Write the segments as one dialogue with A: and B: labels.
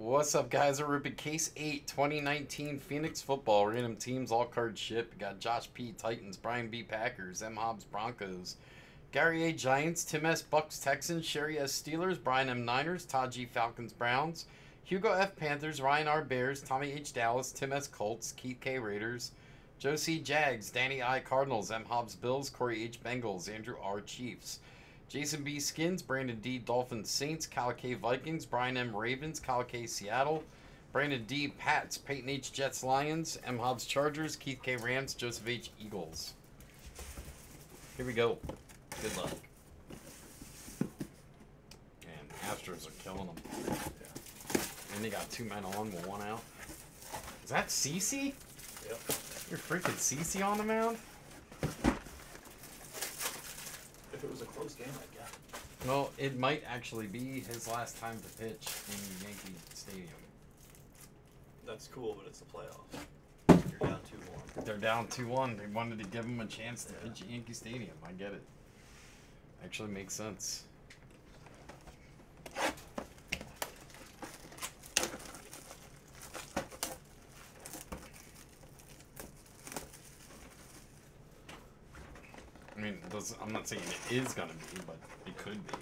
A: What's up, guys? We're Case 8 2019 Phoenix Football. Random teams, all card ship. Got Josh P. Titans, Brian B. Packers, M. Hobbs Broncos, Gary A. Giants, Tim S. Bucks Texans, Sherry S. Steelers, Brian M. Niners, Todd G. Falcons Browns, Hugo F. Panthers, Ryan R. Bears, Tommy H. Dallas, Tim S. Colts, Keith K. Raiders, Joe C. Jags, Danny I. Cardinals, M. Hobbs Bills, Corey H. Bengals, Andrew R. Chiefs. Jason B. Skins, Brandon D. Dolphins Saints, Kyle K. Vikings, Brian M. Ravens, Kyle K. Seattle, Brandon D. Pats, Peyton H. Jets Lions, M. Hobbs Chargers, Keith K. Rams, Joseph H. Eagles. Here we go. Good luck. And Astros are killing them. And they got two men on with one out. Is that CC?
B: Yep.
A: You're freaking CC on the mound?
B: If it was a close game, I'd get it.
A: Well, it might actually be his last time to pitch in Yankee Stadium.
B: That's cool, but it's the playoffs. You're down 2 1.
A: They're down 2 1. They wanted to give him a chance to
B: Yeah.
A: pitch at Yankee Stadium. I get it. Actually makes sense. Doesn't, I'm not saying it is going to be, but it could be.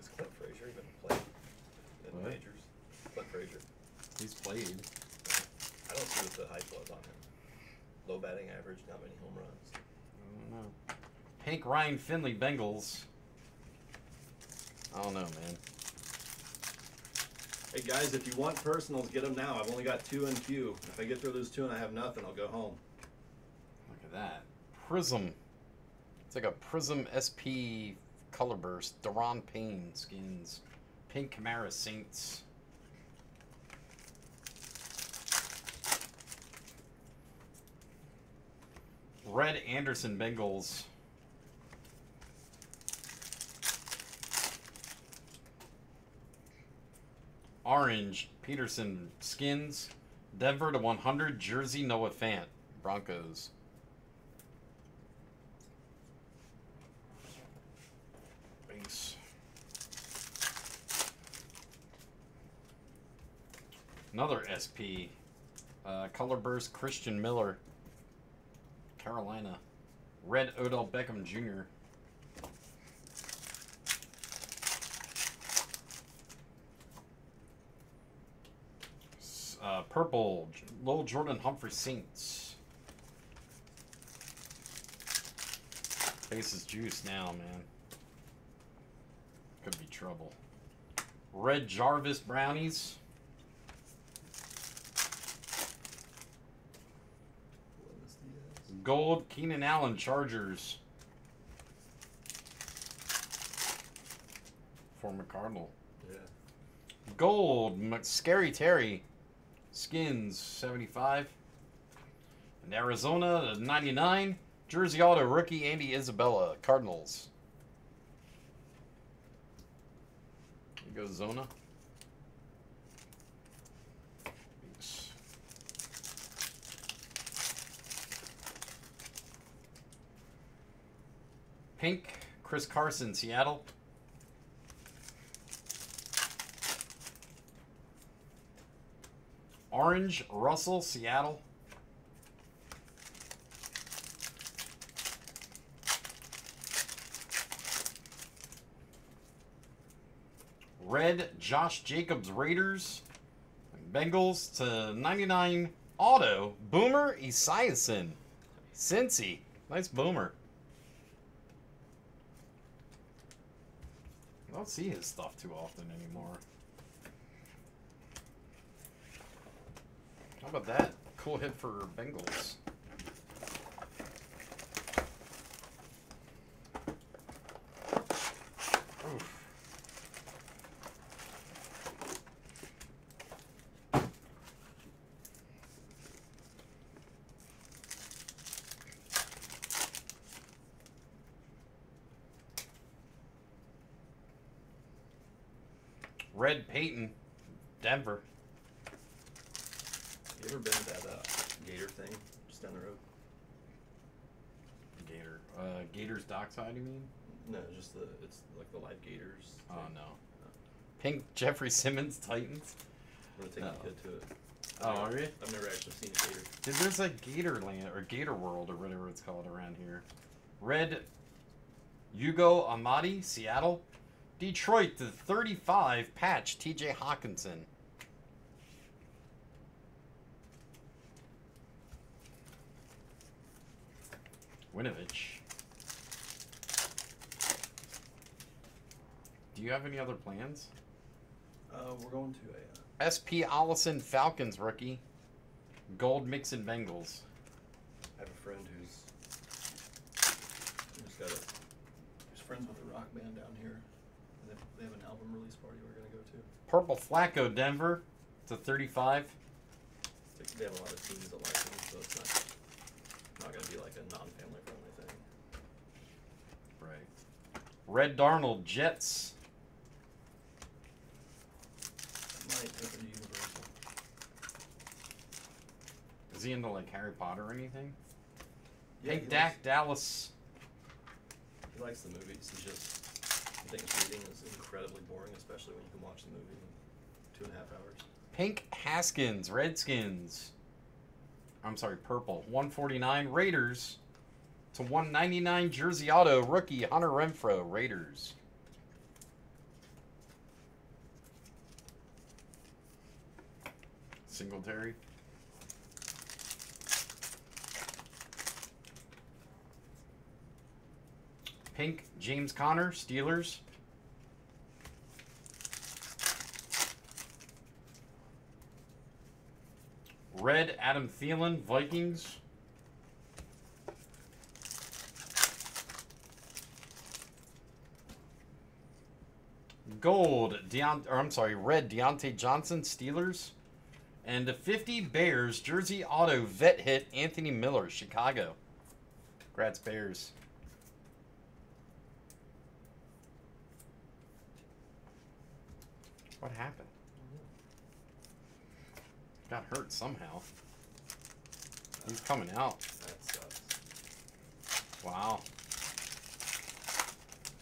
B: Is Clint Frazier even played in
A: What?
B: the majors? Clint Frazier.
A: He's played.
B: I don't see what the hype was on him. Low batting average, not many home runs.
A: I don't know. Hank Ryan Finley Bengals. I don't know, man.
B: Hey guys, if you want personals, get them now. I've only got two in queue. If I get through those two and I have nothing, I'll go home.
A: That. Prism. It's like a Prism SP color burst. Daron Payne skins. Pink Kamara Saints. Red Anderson Bengals. Orange Peterson skins. Denver to 100 Jersey Noah Fant Broncos. Another SP. Uh, Color Burst Christian Miller. Carolina. Red Odell Beckham Jr. Uh, purple, Lil Jordan Humphrey Saints. Face is juice now, man. Could be trouble. Red Jarvis Brownies. Gold Keenan Allen Chargers. Former Cardinal.
B: Yeah.
A: Gold Scary Terry. Skins 75. And Arizona 99. Jersey Auto rookie Andy Isabella Cardinals. Here goes Zona. Pink Chris Carson Seattle. Orange Russell Seattle. Red Josh Jacobs Raiders. Bengals to 99 auto. Boomer Esiason. Cincy. Nice boomer. I don't see his stuff too often anymore. How about that? Cool hit for Bengals. Red Peyton, Denver.
B: You ever been to that uh, Gator thing just down the road?
A: Gator. Uh, Gators Dockside, you mean?
B: No, just the it's like the live gators.
A: Oh
B: thing.
A: no. Pink Jeffrey Simmons Titans.
B: I'm gonna take the kid to it.
A: Oh,
B: I've
A: are
B: never-
A: you?
B: I've never actually seen a gator.
A: Dude, there's like Gatorland or Gator World or whatever it's called around here. Red Ugo Amadi, Seattle. Detroit to 35 patch TJ Hockenson. Winovich. Do you have any other plans?
B: Uh, we're going to a. Uh,
A: SP Allison Falcons rookie. Gold Mixon Bengals.
B: I have a friend who's who's got a who's friends with a rock band down here. They have, an album release party we're gonna go to.
A: Purple Flacco Denver It's a 35.
B: They- have a lot of teams that like them, so it's not not gonna be like a non-family friendly thing.
A: Right. Red Darnold Jets.
B: I might take to Universal.
A: Is he into like Harry Potter or anything?
B: Yeah,
A: Pink
B: he
A: Dak
B: likes,
A: Dallas.
B: he likes the movies. He just reading is incredibly boring, especially when you can watch the movie in two and a half hours.
A: Pink Haskins Redskins. I'm sorry, purple. 149 Raiders to 199 Jersey Auto rookie Hunter Renfrow Raiders. Singletary. Pink James Conner Steelers. Red Adam Thielen Vikings. Gold Deont or I'm sorry, red Diontae Johnson Steelers. And the 50 Bears jersey auto vet hit Anthony Miller Chicago. Congrats Bears. What happened? Got hurt somehow. He's coming out.
B: That sucks.
A: Wow.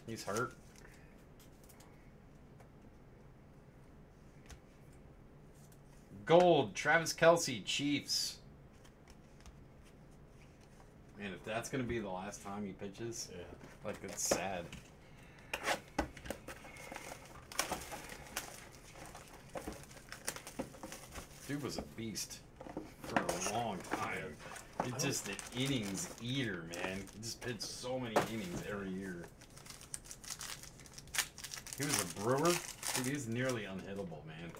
A: He's hurt. Gold, Travis Kelce, Chiefs. Man, if that's gonna be the last time he pitches,
B: Yeah.
A: like it's sad. Dude was a beast for a long time. It's just an innings eater, man. He just pitched so many innings every year. He was a brewer. He was nearly unhittable, man.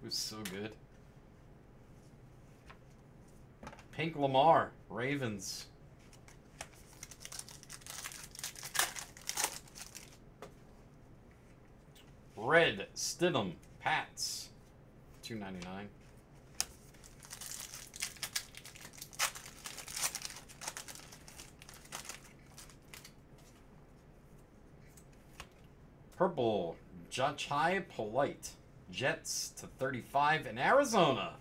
A: He was so good. Pink Lamar, Ravens. Red Stidham, Pats. Two ninety nine. Purple, Jachai Polite. Jets to 35 in Arizona.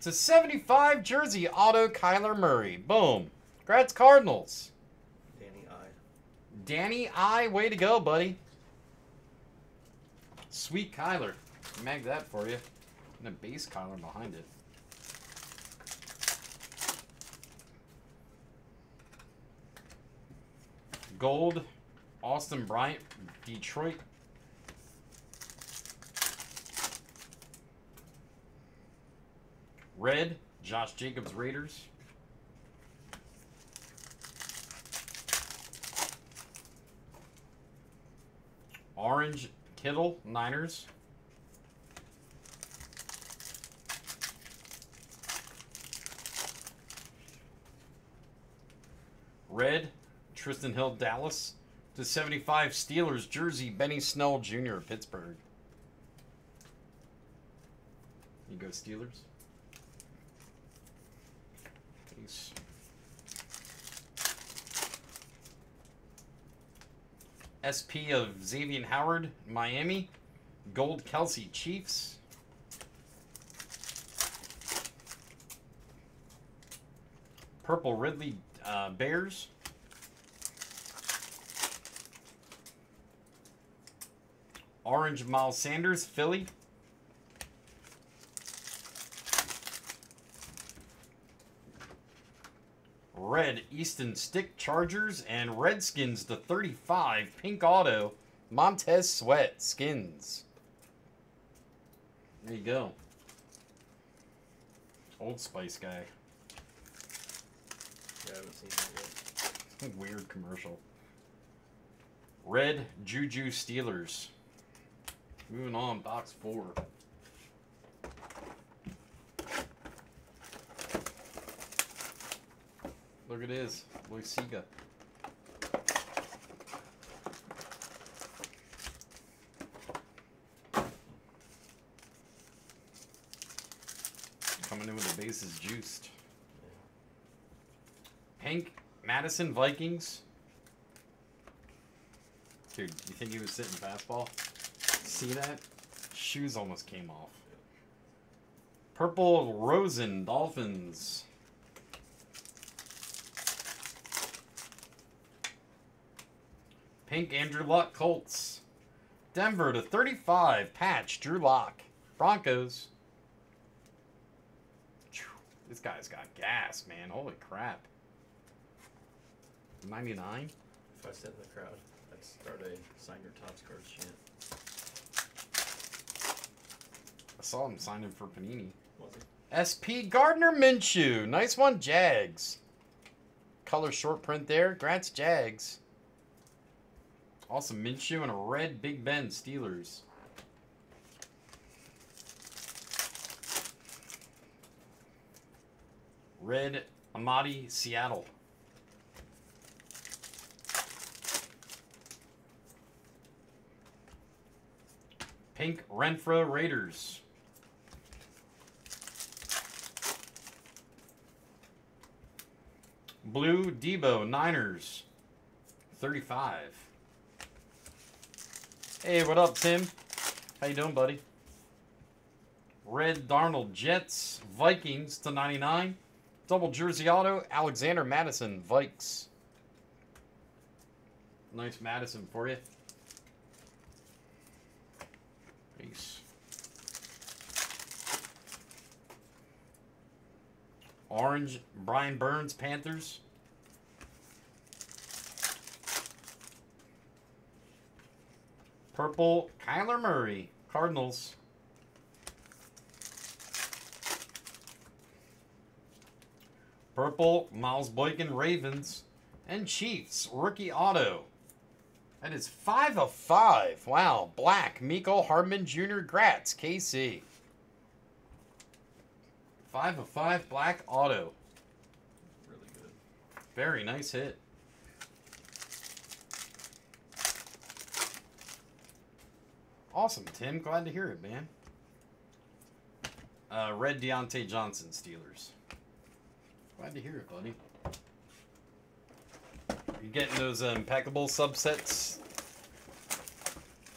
A: To 75 Jersey Auto Kyler Murray. Boom. Congrats Cardinals.
B: Danny I.
A: Danny I, way to go, buddy. Sweet Kyler. Mag that for you. And a base Kyler behind it. Gold, Austin Bryant, Detroit. Red, Josh Jacobs, Raiders. Orange, Kittle, Niners. Red, Trysten Hill, Dallas. To 75 Steelers jersey, Benny Snell Jr., Pittsburgh. You go Steelers? Peace. SP of Xavier Howard, Miami. Gold Kelce, Chiefs. Purple Ridley, uh, Bears. Orange Miles Sanders, Philly. Red Easton Stick Chargers and Redskins to 35 pink auto Montez Sweat Skins. There you go. Old Spice guy.
B: Yeah, I haven't seen that yet.
A: Weird commercial. Red Juju Steelers. Moving on, box four. Look at this, Loaisiga. Coming in with the bases juiced. Hank Mattison Vikings. Dude, you think he was sitting fastball? See that? Shoes almost came off. Purple Rosen Dolphins. Pink Andrew Luck Colts. Denver to 35 patch Drew Lock. Broncos. This guy's got gas, man. Holy crap. 99?
B: If I sit in the crowd, I'd start a sign your Topps cards chant.
A: I saw him signing for Panini.
B: Was?
A: SP Gardner Minshew. Nice one, Jags. Color short print there. Grats, Jags. Awesome. Minshew and a red Big Ben Steelers. Red Amadi Seattle. Pink Renfrow Raiders. Blue Debo Niners. 35. Hey, what up, Tim? How you doing, buddy? Red Darnold Jets Vikings to 99. Double jersey auto Alexander Mattison Vikes. Nice Mattison for you. Peace. Orange Brian Burns Panthers. Purple Kyler Murray Cardinals. Purple Miles Boykin Ravens and Chiefs rookie auto. That is five of five. Wow. Black Mecole Hardman Jr. Gratz KC. Five of five black auto.
B: Really good.
A: Very nice hit. Awesome, Tim. Glad to hear it, man. Uh, red Diontae Johnson Steelers. Glad to hear it, buddy. You getting those uh, impeccable subsets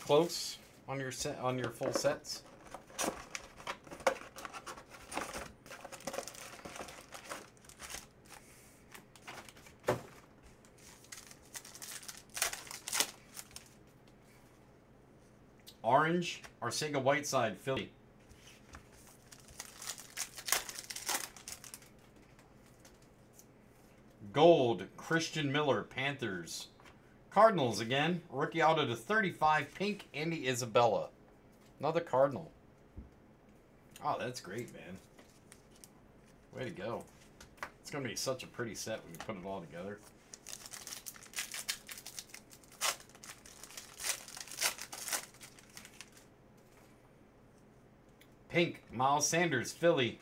A: close on your set on your full sets? Orange, Arcega Whiteside, Philly. Gold, Christian Miller, Panthers. Cardinals again. Rookie out auto to 35, pink, Andy Isabella. Another Cardinal. Oh, that's great, man. Way to go. It's going to be such a pretty set when you put it all together. Pink, Miles Sanders, Philly.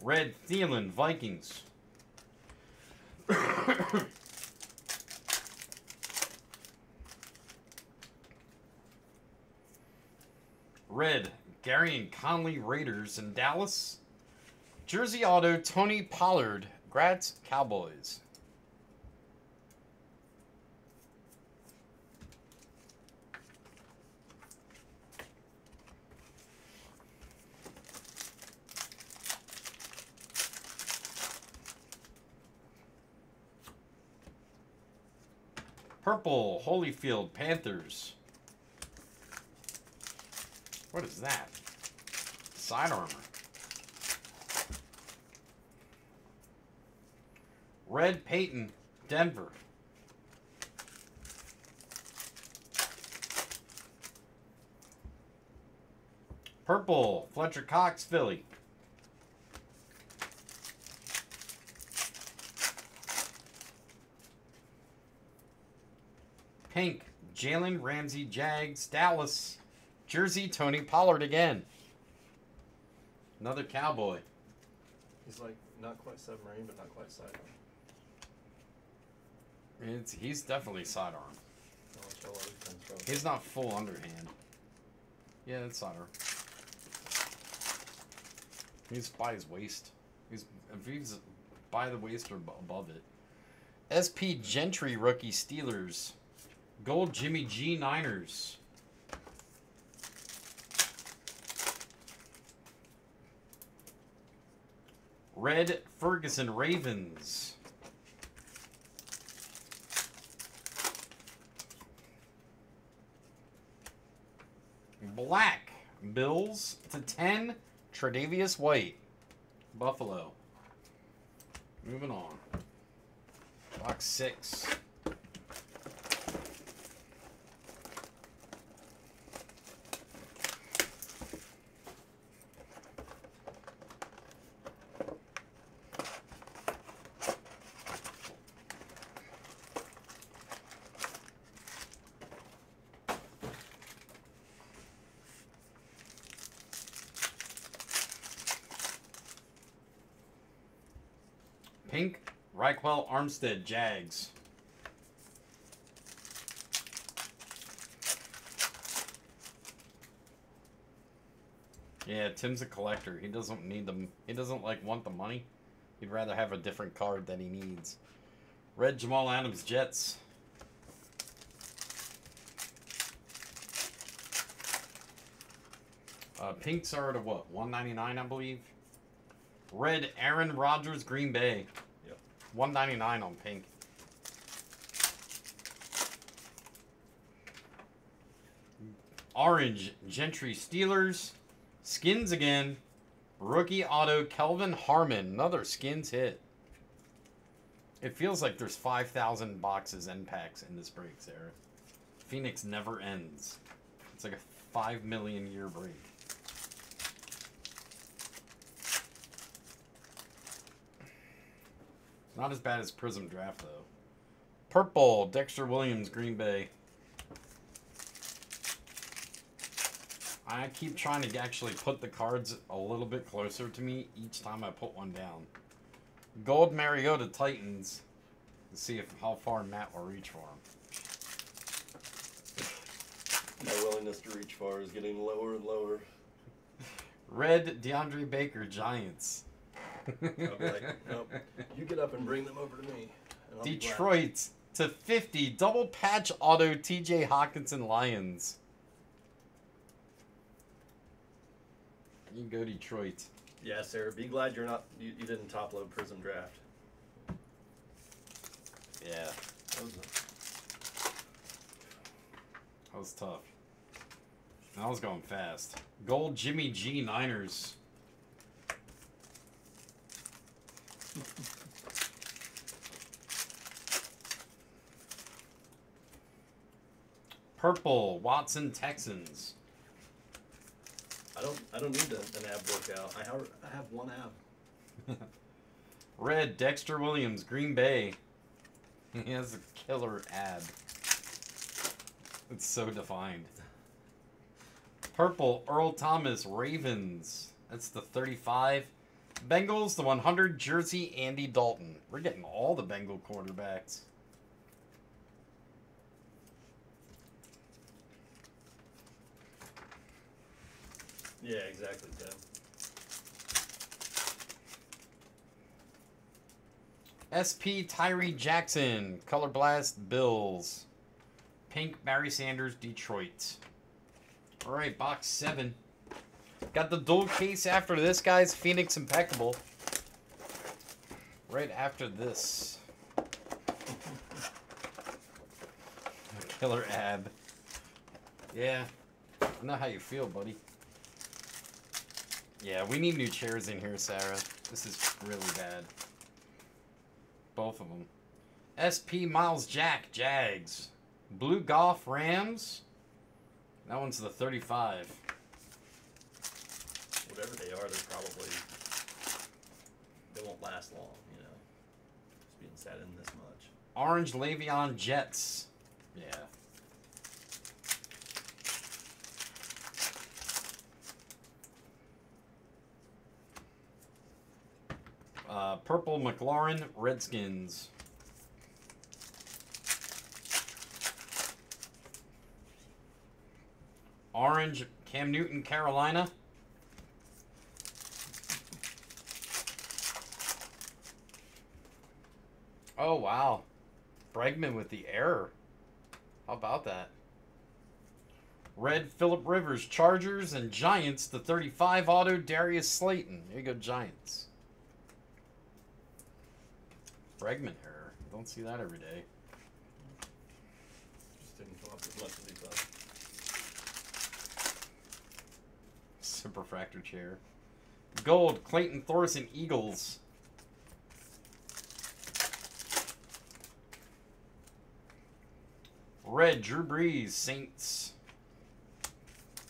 A: Red Thielen, Vikings. Red, Gareon Conley Raiders in Dallas. Jersey Auto, Tony Pollard, Gratz Cowboys. Purple, Holyfield, Panthers. What is that? Side armor. Red Peyton, Denver. Purple, Fletcher Cox, Philly. Pink, Jalen Ramsey, Jags, Dallas. Jersey, Tony Pollard again. Another Cowboy.
B: He's like not quite submarine, but not quite sidearm.
A: It's, he's definitely sidearm.
B: I'll let y'all know who he comes from.
A: He's not full underhand. Yeah, it's sidearm. He's by his waist. He's if he's by the waist or above it. SP Gentry rookie Steelers. Gold Jimmy G Niners. Red Ferguson Ravens. Black Bills to 10 Tredavious White. Buffalo. Moving on. Box 6. Pink Ryquell Armstead Jags. Yeah, Tim's a collector. He doesn't need them. He doesn't like want the money. He'd rather have a different card than he needs. Red Jamal Adams Jets. Uh, pinks are at a what? 199 I believe. Red Aaron Rodgers Green Bay.
B: Yep.
A: 199 on pink. Orange Gentry Steelers. Skins again. Rookie auto Kelvin Harmon. Another skins hit. It feels like there's 5,000 boxes and packs in this break, Sarah. Phoenix never ends. It's like a 5 million year break. Not as bad as Prism Draft, though. Purple, Dexter Williams, Green Bay. I keep trying to actually put the cards a little bit closer to me each time I put one down. Gold Mariota, Titans. Let's see if how far Matt will reach for him.
B: My willingness to reach far is getting lower and lower.
A: Red DeAndre Baker, Giants.
B: I'll be like, nope. You get up and bring them over to me. and I'll be glad."
A: Detroit to 50, double patch auto TJ Hockenson Lions. You can go Detroit.
B: Yeah, Sarah. Be glad you're not. You, you didn't top load Prism Draft.
A: Yeah,
B: That was a,
A: that was tough. I was going fast. Gold Jimmy G Niners. Purple Watson Texans.
B: I don't. I don't need an ab workout. I have. I have one ab.
A: Red Dexter Williams, Green Bay. He has a killer ab. It's so defined. Purple Earl Thomas, Ravens. That's the 35. Bengals, the 100 jersey, Andy Dalton. We're getting all the Bengal quarterbacks.
B: Yeah, exactly, Tim.
A: SP Tyree Jackson, Color Blast Bills. Pink Barry Sanders, Detroit. All right, box seven. Got the dual case after this, guys. Phoenix Impeccable. Right after this. Killer Ab. Yeah, I know how you feel, buddy. Yeah, we need new chairs in here, Sarah. This is really bad. Both of them. SP Myles Jack Jags. Blue Goff Rams. That one's the 35.
B: Whatever they are, they're probably they won't last long. You know, just being sat in this much.
A: Orange Le'Veon Jets. Yeah. Uh, purple McLaurin Redskins. Orange Cam Newton Carolina. Oh wow. Bregman with the error. How about that? Red Philip Rivers Chargers and Giants the 35 auto Darius Slayton. There you go Giants. Bregman error. Don't see that every day.
B: Just didn't come up as much as he thought.
A: Superfractor chair. Gold Clayton Thorson Eagles. Red Drew Brees Saints.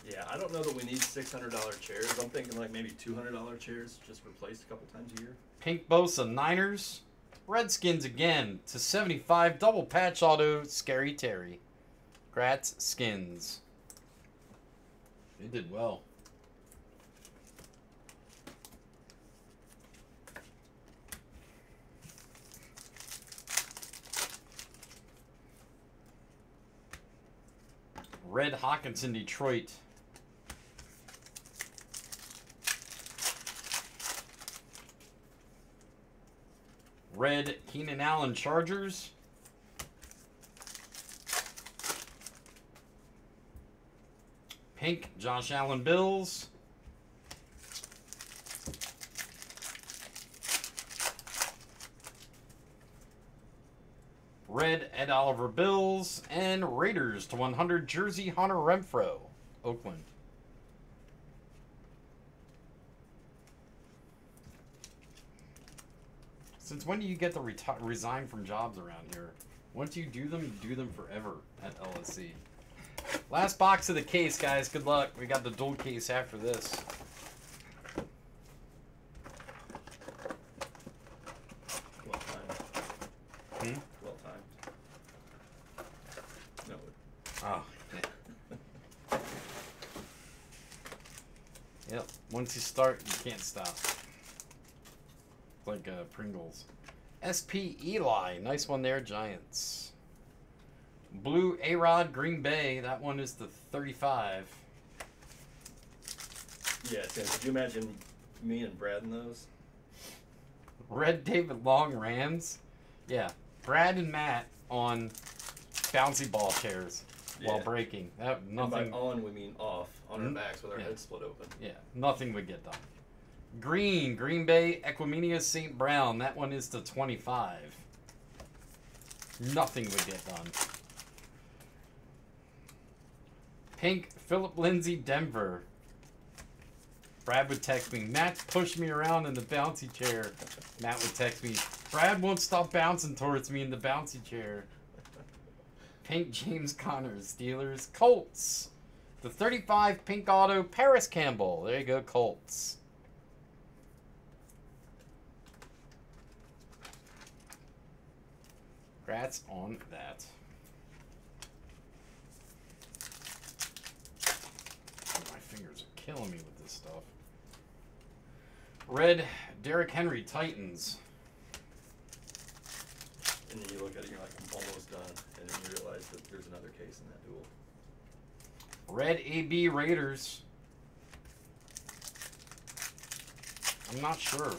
B: Yeah, I don't know that we need six hundred dollar chairs. I'm thinking like maybe two hundred dollar chairs, just replaced a couple times a year.
A: Pink Bosa Niners. Redskins again to 75 double patch auto Scary Terry. Gratz Skins. They did well. Red Hockenson Detroit. Red Keenan Allen Chargers. Pink Josh Allen Bills. Red Ed Oliver Bills and Raiders to 100 Jersey Hunter Renfrow, Oakland. Since when do you get to resign from jobs around here? Once you do them, you do them forever at LSC. Last box of the case, guys. Good luck. We got the dual case after this.
B: Well timed.
A: Hmm?
B: Well timed. No.
A: Oh. Yep. Once you start, you can't stop. Like uh, Pringles. SP Eli. Nice one there, Giants. Blue A Rod Green Bay. That one is the 35.
B: Yeah, Tim, could you imagine me and Brad in those?
A: Red David Long Rams. Yeah. Brad and Matt on bouncy ball chairs while breaking. That,
B: And by on we mean off, on our
A: Hmm?
B: backs with our
A: Yeah.
B: heads split open.
A: Yeah, nothing would get done. Green, Green Bay, Equanimeous St. Brown. That one is to 25. Nothing would get done. Pink, Phillip Lindsay, Denver. Brad would text me, Matt pushed me around in the bouncy chair. Matt would text me, Brad won't stop bouncing towards me in the bouncy chair. Pink, James Conner, Steelers, Colts. The 35 pink auto, Parris Campbell. There you go, Colts. Congrats on that. My fingers are killing me with this stuff. Red, Derrick Henry, Titans.
B: And then you look at it, and you're like, I'm almost done, and then you realize that there's another case in that duel.
A: Red AB Raiders. I'm not sure.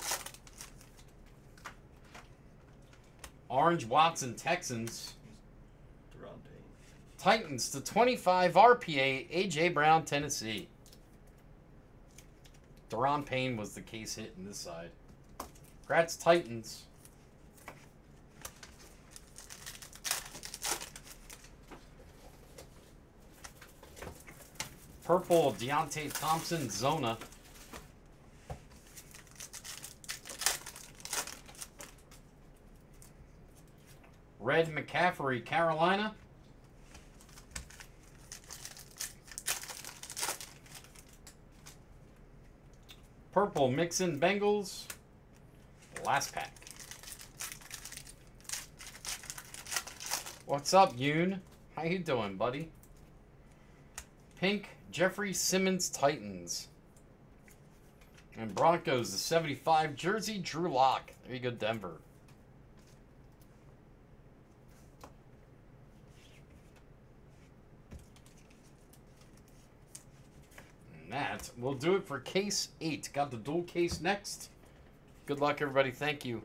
A: Orange Watson Texans. Titans to 25 RPA AJ Brown Tennessee. Daron Payne was the case hit in this side. Congrats Titans. Purple Deionte Thompson Zona. Red McCaffrey Carolina. Purple Mixon Bengals. Last pack. What's up, Yoon? How you doing, buddy? Pink Jeffrey Simmons Titans. And Broncos, the 75 jersey, Drew Lock. There you go, Denver. And that will do it for case 8. Got the dual case next. Good luck, everybody. Thank you.